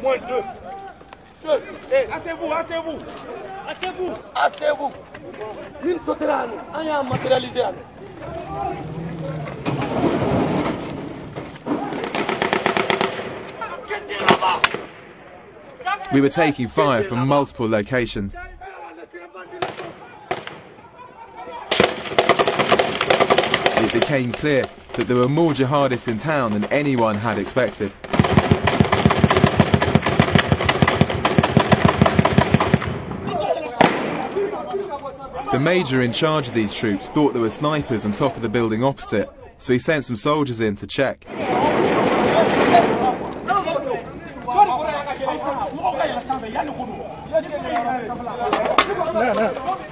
moins deux. Deux. Eh, asseyez-vous, asseyez-vous. Asseyez-vous. Asseyez-vous. Une sautera, on a matérialisé. We were taking fire from multiple locations. It became clear that there were more jihadists in town than anyone had expected. The major in charge of these troops thought there were snipers on top of the building opposite, so he sent some soldiers in to check. Ok. Prenons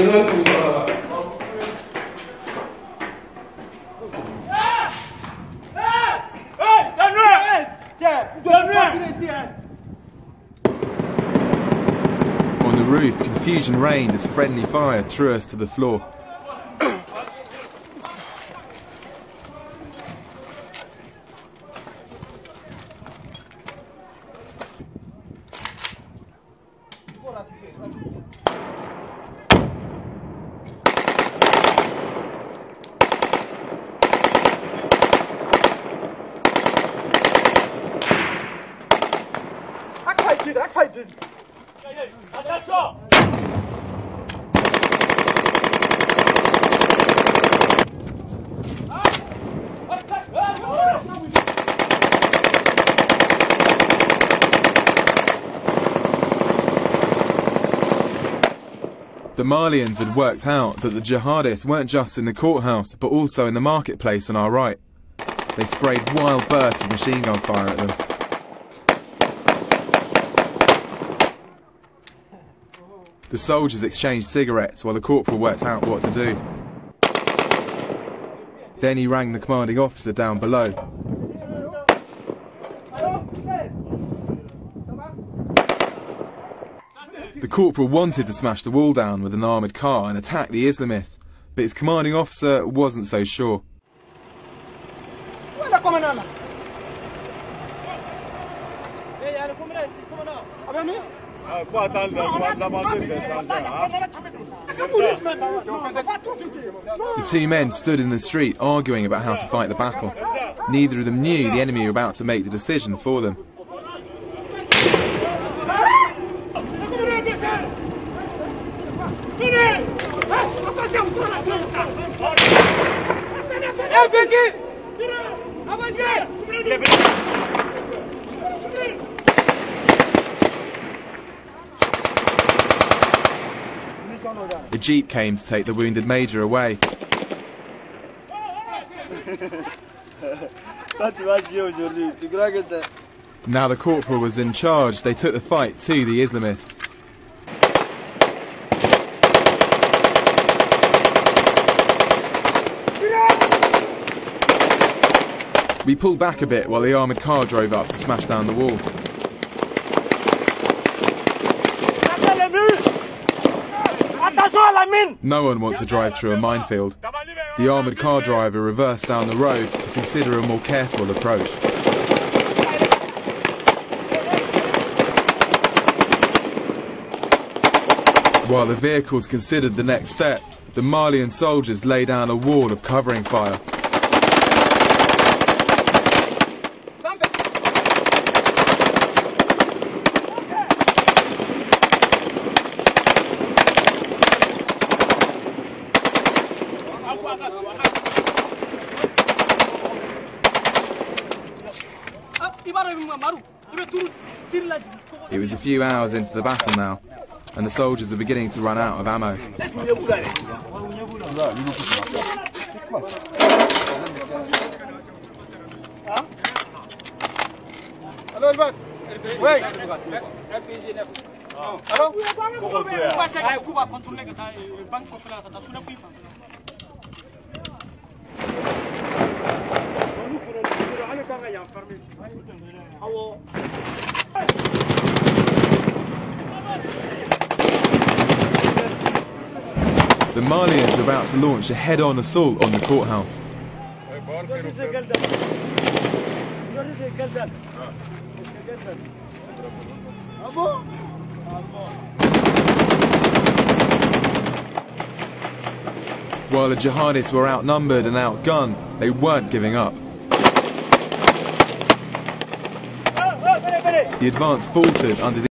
On the roof, confusion reigned as friendly fire threw us to the floor. The Malians had worked out that the jihadists weren't just in the courthouse, but also in the marketplace on our right. They sprayed wild bursts of machine gun fire at them. The soldiers exchanged cigarettes while the corporal worked out what to do. Then he rang the commanding officer down below. The corporal wanted to smash the wall down with an armoured car and attack the Islamists, but his commanding officer wasn't so sure. The two men stood in the street arguing about how to fight the battle. Neither of them knew the enemy were about to make the decision for them. A jeep came to take the wounded major away. Now the corporal was in charge, they took the fight to the Islamists. We pulled back a bit while the armoured car drove up to smash down the wall. No one wants to drive through a minefield. The armoured car driver reversed down the road to consider a more careful approach. While the vehicles considered the next step, the Malian soldiers lay down a wall of covering fire. It was a few hours into the battle now, and the soldiers were beginning to run out of ammo. The Malians are about to launch a head-on assault on the courthouse. While the jihadists were outnumbered and outgunned, they weren't giving up. The advance faltered under the